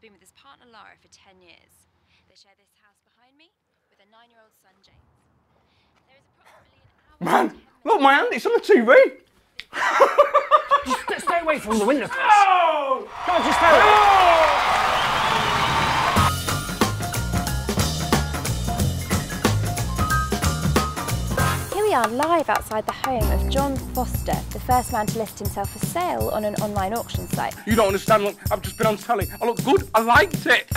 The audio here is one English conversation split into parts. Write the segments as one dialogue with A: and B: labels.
A: been with his partner Lara for 10 years. They share this house behind me with their nine year old son James. There is approximately an hour.
B: Man, look, man, it's on the TV.
C: Just stay away from the window, Chris.
B: Oh!
C: Come on, just hurry.
A: We are live outside the home of John Foster, the first man to list himself for sale on an online auction site.
B: You don't understand. Look, I've just been on telly. I look good. I liked it.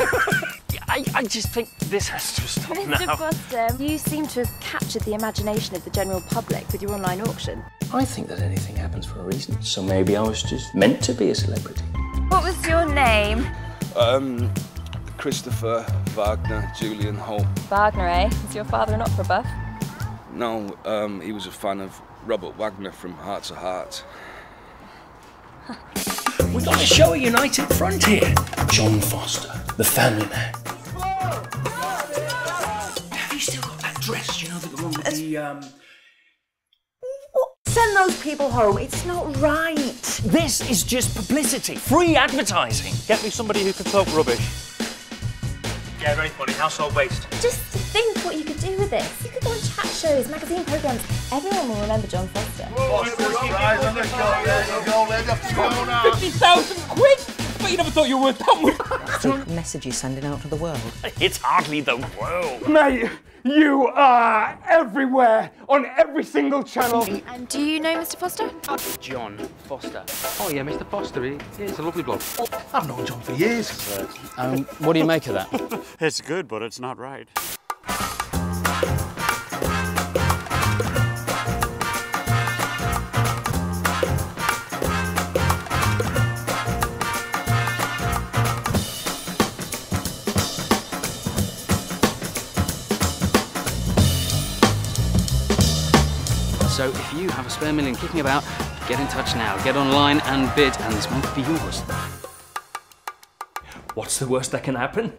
C: I, I just think this has to stop
A: Mr.
C: now.
A: Foster, you seem to have captured the imagination of the general public with your online auction.
D: I think that anything happens for a reason, so maybe I was just meant to be a celebrity.
A: What was your name?
E: Um, Christopher Wagner, Julian Holt.
A: Wagner, eh? Is your father an opera buff?
E: No, um, he was a fan of Robert Wagner from Hart to Hart.
D: We've got to show a united front here. John Foster, the family man. Have you still got that dress? You know, the one with the, um...
F: Send those people home. It's not right.
C: This is just publicity, free advertising.
G: Get me somebody who can talk rubbish. Yeah, very funny. Household waste.
A: Just to think what you could do with this. You could go on chat shows, magazine programmes. Everyone will remember John Foster.
G: 50,000 quid? But you never thought you were worth that much.
F: The message you're sending out to the world.
C: It's hardly the world.
B: Mate, you are everywhere on every single channel.
A: And do you know Mr. Foster?
G: John Foster. Oh, yeah, Mr. Foster. He, he's a lovely bloke.
H: I've known John for years.
D: Um, what do you make of that?
I: It's good, but it's not right.
D: So if you have a spare million kicking about, get in touch now. Get online and bid, and this might be yours.
C: What's the worst that can happen?